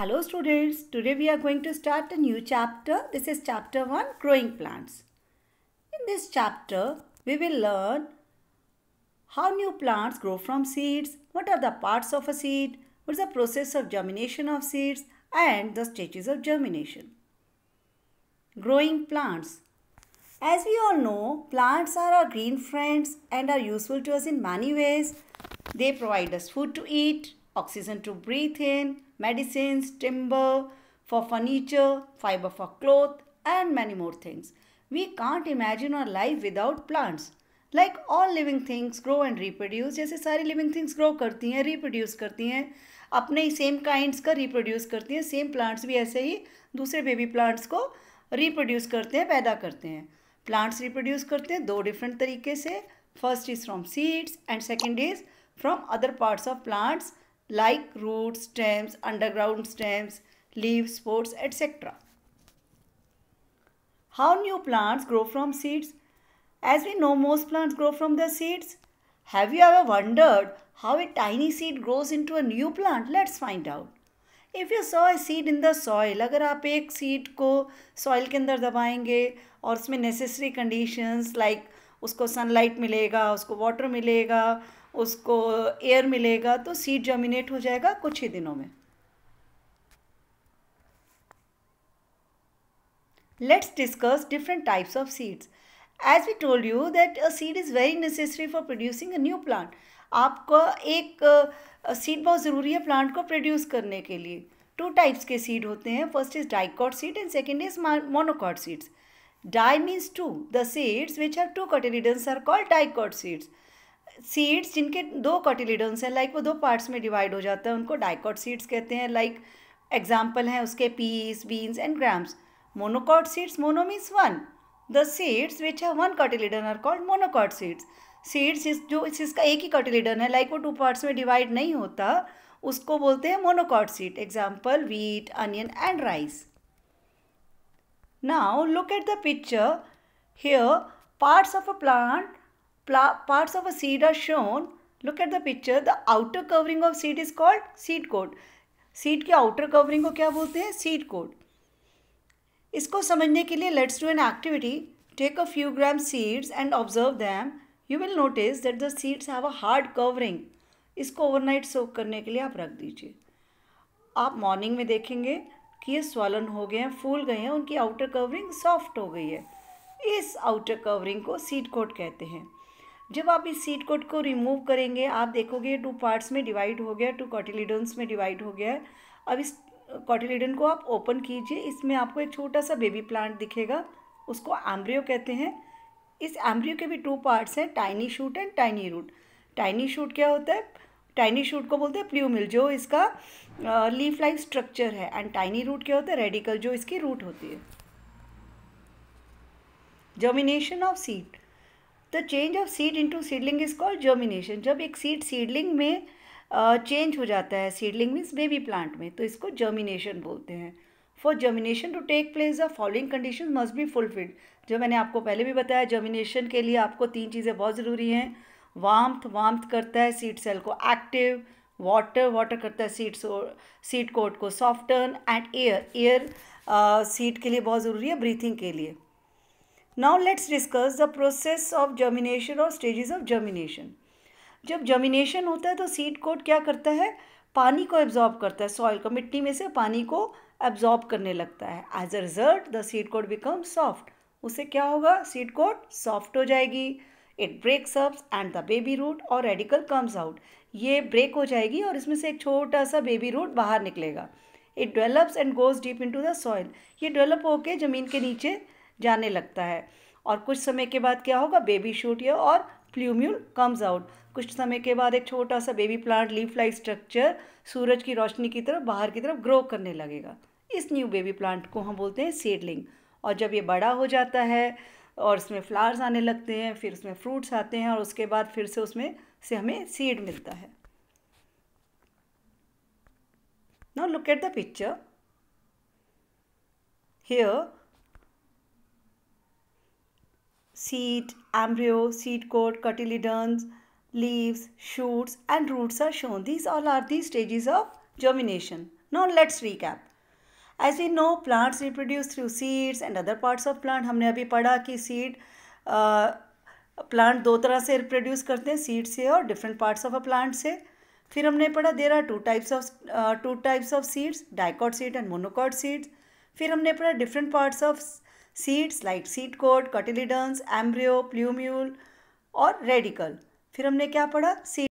Hello students, today we are going to start a new chapter. This is chapter 1 Growing Plants. In this chapter, we will learn how new plants grow from seeds, what are the parts of a seed, what is the process of germination of seeds and the stages of germination. Growing plants. As we all know, plants are our green friends and are useful to us in many ways. They provide us food to eat, oxygen to breathe in, medicines, timber for furniture, fiber for cloth and many more things. We can't imagine our life without plants. Like all living things grow and reproduce जैसे सारी living things grow करती हैं reproduce करती हैं अपने ही same kinds का reproduce करती हैं सेम plants भी ऐसे ही दूसरे बेबी plants को reproduce करते हैं पैदा करते हैं plants reproduce करते हैं दो different तरीके से first is from seeds and second is from other parts of plants like roots, stems, underground stems, leaves, spores, etc. How new plants grow from seeds? As we know, most plants grow from the seeds. Have you ever wondered how a tiny seed grows into a new plant? Let's find out. If you saw a seed in the soil अगर आप एक seed को soil के अंदर दबाएंगे और उसमें necessary conditions like उसको सनलाइट मिलेगा उसको वाटर मिलेगा उसको एयर मिलेगा तो सीड जर्मिनेट हो जाएगा कुछ ही दिनों में। Let's discuss different types of seeds as we told you that seed is very necessary for producing a new plant आपको एक सीड बहुत ज़रूरी है प्लांट को प्रोड्यूस करने के लिए। टू टाइप्स के सीड होते हैं। First is dicot seed and second is monocot seeds di means two the seeds which have two cotyledons are called dicot seeds seeds जिनके दो कटिलिडन्स हैं लाइक वो दो पार्ट्स में डिवाइड हो जाता है, उनको डाइकॉट सीड्स कहते हैं लाइक एग्ज़ाम्पल हैं उसके peas beans and grams monocot seeds mono means one the seeds which have one cotyledon are called monocot seeds seeds जिस, जो इसका एक ही कटिलिडन है लाइक वो टू पार्ट्स में डिवाइड नहीं होता, उसको बोलते हैं monocot seed example wheat onion and rice now look at the picture here parts of a plant parts of a seed are shown look at the picture the outer covering of seed is called seed coat seed के outer covering को क्या बोलते हैं seed coat इसको समझने के लिए let's do an activity take a few gram seeds and observe them you will notice that the seeds have a hard covering इसको ओवरनाइट सोक करने के लिए आप रख दीजिए आप मॉर्निंग में देखेंगे कि ये स्वलन हो गए हैं फूल गए हैं उनकी आउटर कवरिंग सॉफ्ट हो गई है इस आउटर कवरिंग को सीड कोट कहते हैं जब आप इस सीट कोट को रिमूव करेंगे, आप देखोगे टू पार्ट्स में डिवाइड हो गया टू कॉटिलीडन्स में डिवाइड हो गया। है अब इस कॉटिलीडन को आप ओपन कीजिए, इसमें आपको एक छोटा सा बेबी प्लांट दिखेगा, उसको एम्ब्रियो कहते हैं। इस एम्ब्रियो के भी टू पार्ट्स हैं tiny shoot and tiny root tiny shoot क्या होता है? टाइनी शूट को बोलते हैं प्ल्यूमिल जो इसका लीफ लाइफ स्ट्रक्चर है। एंड टाइनी रूट क्या होता है? रेडिकल जो इसकी रूट होती है। Germination of seed the change of seed into seedling is called germination जब एक सीड सीडलिंग में चेंज हो जाता है सीडलिंग मीन्स बेबी प्लांट में तो इसको जर्मिनेशन बोलते हैं। For germination to take place the following condition must be fulfilled जो मैंने आपको पहले भी बताया जर्मिनेशन के लिए आपको तीन चीज़ें बहुत ज़रूरी हैं। वाम्थ वाम्थ करता है सीड सेल को एक्टिव वाटर वाटर करता है सीड सीड कोट को soften and air air seed के लिए बहुत ज़रूरी है ब्रीथिंग के लिए। Now let's discuss the process of germination और स्टेजेस ऑफ़ जर्मिनेशन जब जर्मिनेशन होता है तो सीड कोट क्या करता है? पानी को एब्जॉर्ब करता है। सॉइल को, मिट्टी में से पानी को एब्जॉर्ब करने लगता है। As a result the seed coat become soft उससे क्या होगा? सीड कोट सॉफ्ट हो जाएगी। It breaks up and the baby root और रेडिकल कम्स आउट ये ब्रेक हो जाएगी और इसमें से एक छोटा सा बेबी रूट बाहर निकलेगा। It develops and goes deep into the soil ये डेवलप होके ज़मीन के नीचे जाने लगता है। और कुछ समय के बाद क्या होगा? बेबी शूट या और प्ल्यूम्यूल कम्स आउट कुछ समय के बाद एक छोटा सा baby plant leaf like structure सूरज की रोशनी की तरफ़, बाहर की तरफ़ ग्रो करने लगेगा। इस न्यू बेबी प्लांट को हम बोलते हैं सीडलिंग और जब ये बड़ा हो जाता है और उसमें फ्लावर्स आने लगते हैं, फिर उसमें फ्रूट्स आते हैं और उसके बाद फिर से उसमें से हमें सीड मिलता है। Now look at the picture here seed, embryo, seed coat, cotyledons, leaves, shoots and roots are shown. These all are the stages of germination. No let's recap as we know plants reproduce through seeds and other parts of plant हमने अभी पढ़ा कि seed plant दो तरह से reproduce करते हैं seed से और different parts of a plant से फिर हमने पढ़ा there are two types of two types of seeds dicot seed and monocot seeds फिर हमने पढ़ा different parts of seeds like seed coat cotyledons embryo plumule और रेडिकल फिर हमने क्या पढ़ा? सीड